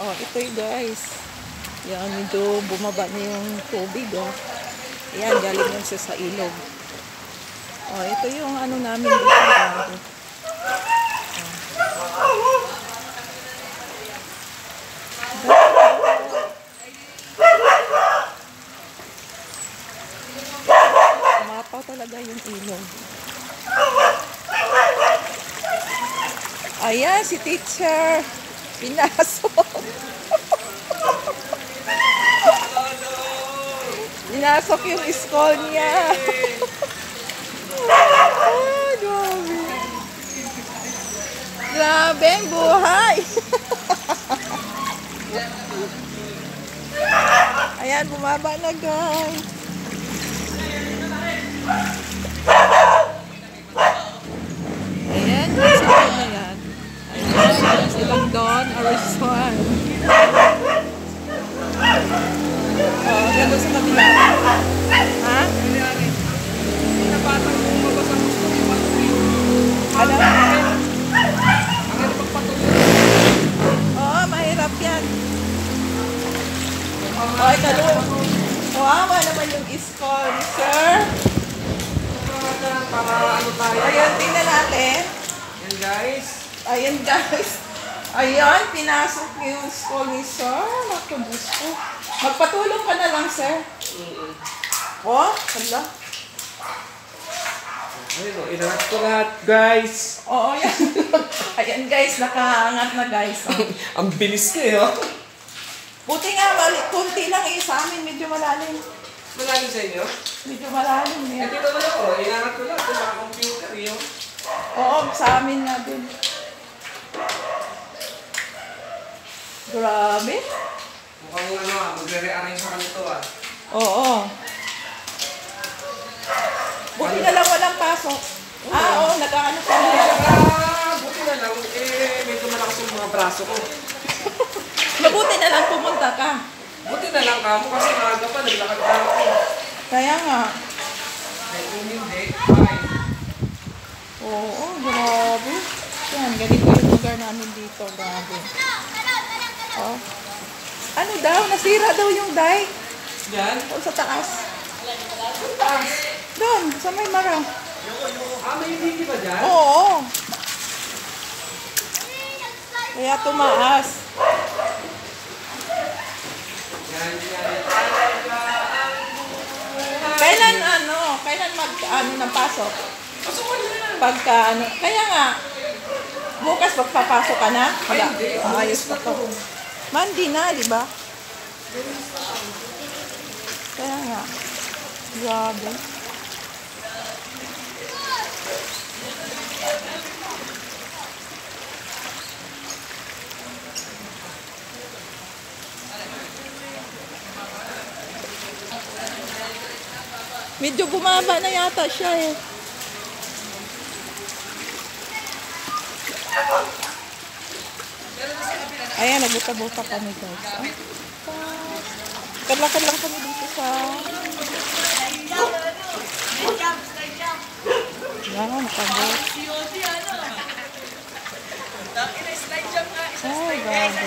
Oh, ito yung guys. Yan, medyo bumaba na yung tubig, oh. Yan, galing yan siya sa ilog. Oh, ito yung ano namin dito. Umapaw talaga yung ilog. Ayan, si teacher. Pinasok. Pinasok yung school niya. Ay, grabe. Grabe ang buhay. Ayan, bumaba na guys. Natin. Yan guys. Ayan guys. Ayan, pinasok yung school ni sir. Matubos ko. Magpatulong ka na lang, sir. Oh, hala. Ayun o, inangat ko lahat guys. Oo, yan. Ayan guys, nakaangat na guys. Oh. Ang bilis ko eh oh. Buti nga, mali, kunti lang eh sa amin. Medyo malalim. Malalim sa inyo. Medyo malalim Eh eh. dito naman ako, inangat ko lahat. Oo, sa amin nga din. Grabe. Mukhang ano ah, magre-rearrange sa kanito ah. Oo. Buti na lang walang pasok. Ah, oo, nag-ano pa. Ah, buti na lang. Eh, medyo malakas yung mga braso ko. Mabuti na lang pumunta ka. Buti na lang kamo kasi maaga pa, naglakad na ako. Kaya nga. Kung hindi. Oo, grabe. Yan, ganito yung lugar namin dito. Grabe. Oh. Ano daw? Nasira daw yung dike. Yan. O sa taas. Doon, sa may mara. Ah, may hindi ba dyan? Oo. Kaya tumaas. Yan, yan. Kailan ano? Kailan mag ano ng pasok? Pagka ano? Kaya nga. Bukas magpapasok ka na? Wala. Ayos pa to. Mandi na, di ba? Kaya nga. Grabe. Medyo bumaba na yata siya eh. Ayan, nagbuta-buta kami guys. Kadlakan lang kami dito sa... Yan, nakabot. Ay, grabe.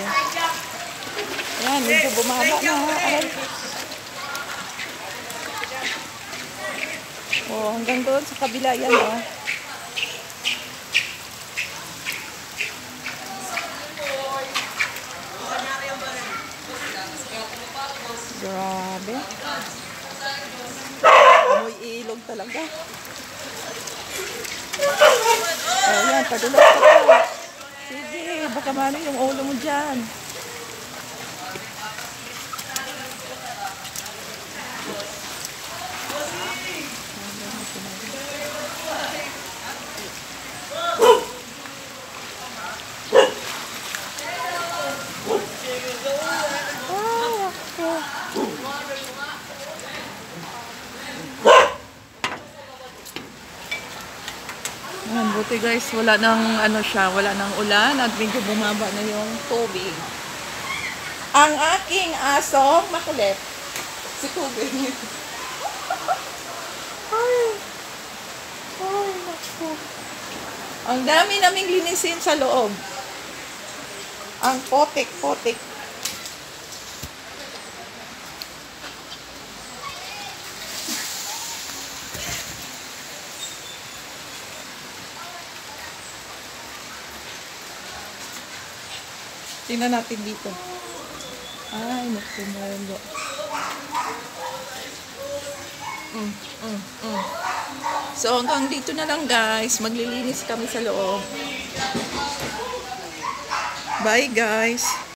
Yan, medyo bumaba na. Ay. Oh, hanggang doon sa kabila yan, oh. Grabe. Amoy ilog talaga. Oh, yan, padulog ka pa. Sige, baka mano yung ulo mo dyan. Ay, ako. Ayan, buti guys, wala nang ano siya, wala nang ulan at medyo bumaba na yung tubig. Ang aking asong makulit. Si tubig niyo. Ay. Ay, naku. Ang dami naming linisin sa loob. Ang potik-potik. Tingnan natin dito. Ay, naku, Marlo. Mm, mm, mm. So, hanggang dito na lang guys. Maglilinis kami sa loob. Bye guys.